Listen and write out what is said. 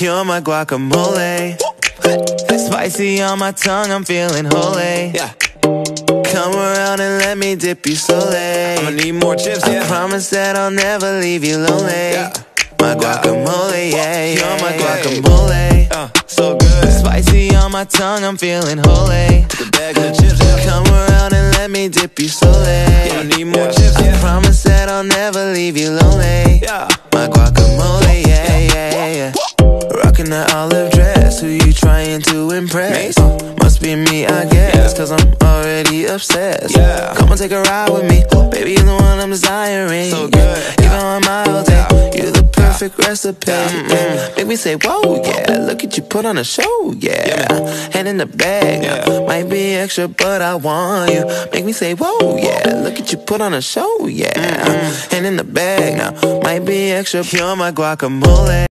You're my guacamole. Spicy on my tongue, I'm feeling holy. Yeah. Come around and let me dip you slowly. I'ma need more chips, I promise that I'll never leave you lonely. Yeah. My guacamole, yeah, You're You're my guacamole. Uh, so good. Spicy on my tongue, I'm feeling holy. The bag of chips, yeah. Come around and let me dip you slowly. I'ma need more chips, I promise that I'll never leave you lonely. Yeah. My guacamole, yeah, yeah, yeah. Rocking that olive dress, who you trying to impress? Uh, must be me, I guess, cause I'm already obsessed. Yeah. Come on, take a ride with me. Baby, you're the one I'm desiring. So good. Even on my all day, you're the perfect recipe. Yeah. Make me say, whoa, yeah. Look at you put on a show, yeah. Hand in the bag, Yeah. might be extra, but I want you. Make me say, whoa, yeah. Look at you put on a show, yeah. Hand in the bag, now. Might be extra, you're my guacamole.